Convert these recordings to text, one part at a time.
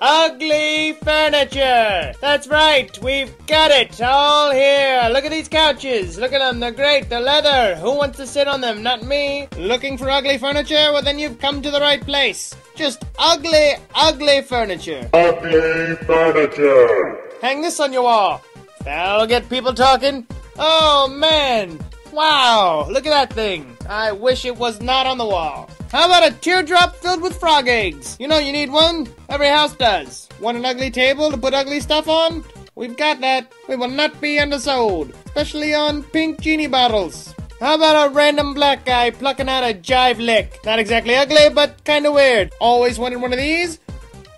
Ugly furniture! That's right, we've got it all here. Look at these couches. Look at them, they're great, they're leather. Who wants to sit on them? Not me. Looking for ugly furniture? Well, then you've come to the right place. Just ugly, ugly furniture. Ugly furniture. Hang this on your wall. That'll get people talking. Oh man! Wow! Look at that thing. I wish it was not on the wall. How about a teardrop filled with frog eggs? You know you need one. Every house does. Want an ugly table to put ugly stuff on? We've got that. We will not be undersold, especially on pink genie bottles. How about a random black guy plucking out a jive lick? Not exactly ugly, but kinda weird. Always wanted one of these?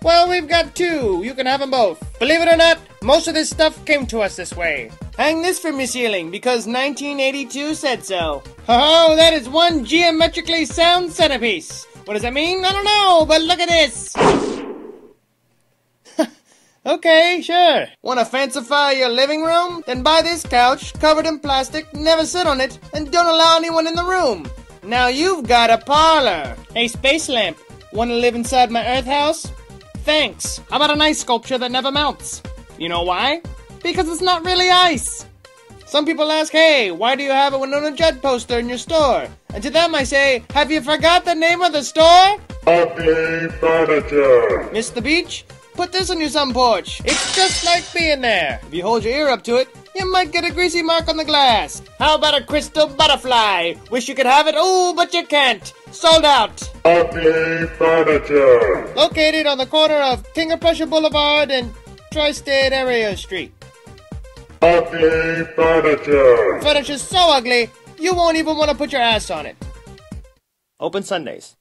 Well, we've got two. You can have them both. Believe it or not, most of this stuff came to us this way. Hang this from your ceiling because 1982 said so. Oh, that is one geometrically sound centerpiece. What does that mean? I don't know, but look at this. okay, sure. Want to fancify your living room? Then buy this couch covered in plastic, never sit on it, and don't allow anyone in the room. Now you've got a parlor. Hey, Space Lamp, want to live inside my Earth house? Thanks. How about a nice sculpture that never melts? You know why? Because it's not really ice. Some people ask, hey, why do you have a Wynonna Judd poster in your store? And to them I say, have you forgot the name of the store? Ugly furniture. Miss the beach? Put this on your sun porch. It's just like being there. If you hold your ear up to it, you might get a greasy mark on the glass. How about a crystal butterfly? Wish you could have it, oh, but you can't. Sold out. Ugly furniture. Located on the corner of King of Prussia Boulevard and Tri-State Area Street. Ugly furniture. Furniture's so ugly, you won't even want to put your ass on it. Open Sundays.